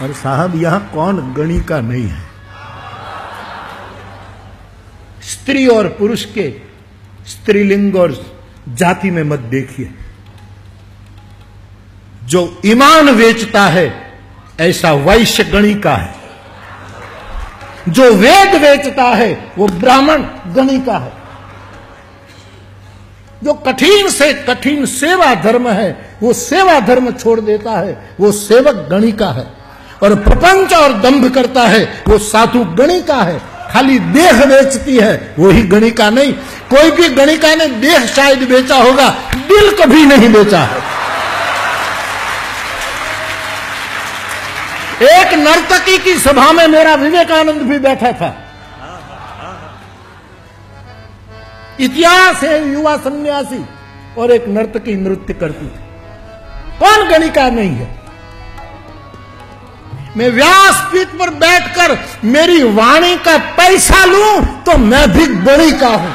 और साहब, यहाँ कौन गणिका नहीं है? स्त्री और पुरुष के स्त्रीलिंग और जाति में मत देखिए। जो ईमान बेचता है, ऐसा वैश्य गणिका है। जो वेद बेचता है, वो ब्राह्मण गणिका है। जो कठिन से कठिन सेवा धर्म है, वो सेवा धर्म छोड़ देता है, वो सेवक गणिका है। और प्रपंच और दंभ करता है, वो साधु गणिका है। खाली देह बेचती है वही गणिका नहीं। कोई भी गणिका ने देह शायद बेचा होगा, दिल कभी नहीं बेचा है। एक नर्तकी की सभा में मेरा विवेकानंद भी बैठा था। इतिहास है, युवा सन्यासी, और एक नर्तकी नृत्य करती थी। कौन गणिका नहीं है? मैं व्यासपीठ पर बैठकर मेरी वाणी का पैसा लूँ तो मैं भी बड़ी का हूँ।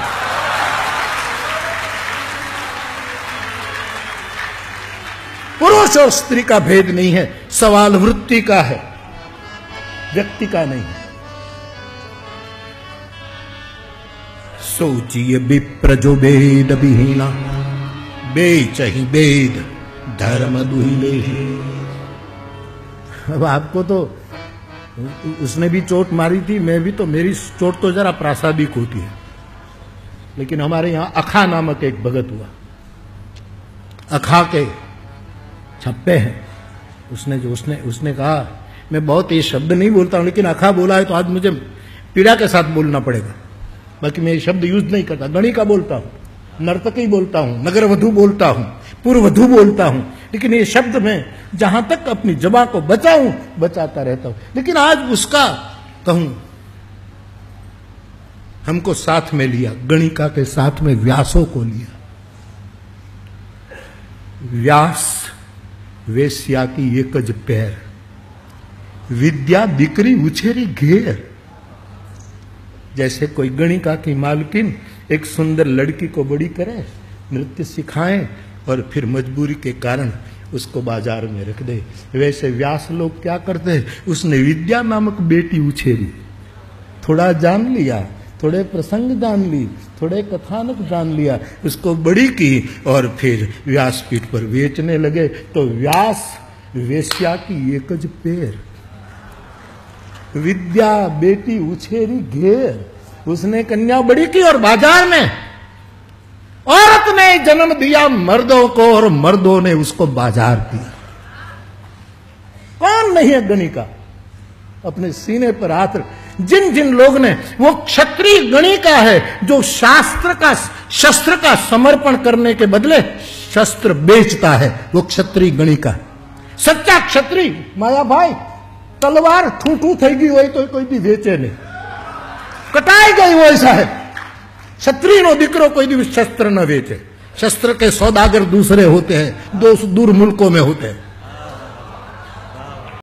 पुरुष और स्त्री का भेद नहीं है, सवाल वृत्ति का है, व्यक्ति का नहीं है। सोचिए विप्र जो वेद विहीना बेच ही वेद धर्म दुहिले अब आपको तो उसने भी चोट मारी थी, मैं भी तो मेरी चोट तो जरा प्रासादिक होती है। लेकिन हमारे यहाँ अखा नामक एक भगत हुआ। अखा के छप्पे हैं। उसने जो, उसने उसने कहा, मैं बहुत ये शब्द नहीं बोलता हूँ, लेकिन अखा बोला है तो आज मुझे पीड़ा के साथ बोलना पड़ेगा। बाकी मैं ये शब्द यूज़ नहीं करता गणी का बोलता हूँ, नर्तकी बोलता हूँ नगर वधु बोलता हूँ। पूर्व वधु बोलता हूँ। लेकिन ये शब्द में जहाँ तक अपनी जबा को बचाऊं, बचाता रहता हूँ। लेकिन आज उसका, कहूँ, हमको साथ में लिया, गणिका के साथ में व्यासों को लिया। व्यास, वेश्या की एकज पैर। विद्या बिक्री उछेरी घेर। जैसे कोई गणिका की मालकिन एक सुंदर लड़की को बड़ी करे, नृत्य सिखाएँ और फिर मजबूरी के कारण उसको बाज़ार में रख दे। वैसे व्यास लोग क्या करते हैं? उसने विद्या नामक बेटी उछेरी थोड़ा जान लिया, थोड़े प्रसंग जान ली, थोड़े कथानक जान लिया, उसको बड़ी की और फिर व्यासपीठ पर बेचने लगे। तो व्यास वेश्या की एकज पेर। विद्या बेटी उछेरी घेर। उसने कन्या बड़ी की और बाज़ार में औरत ने जन्म दिया मर्दों को और मर्दों ने उसको बाजार दिया कौन नहीं है गणिका अपने सीने पर हाथ जिन जिन लोग ने वो क्षत्रिय गणिका है जो शास्त्र का शस्त्र का समर्पण करने के बदले शस्त्र बेचता है वो क्षत्रिय गणिका सच्चा क्षत्रिय माया भाई तलवार ठूठू થઈ ગઈ હોય તો કોઈ બી વેચે નહીં કટાઈ ગઈ હોય સાહેબ क्षत्रिय દીકરો કોઈ દિવસ शस्त्र न बेचे शस्त्र के सौदागर दूसरे होते हैं दो दूर मुल्कों में होते हैं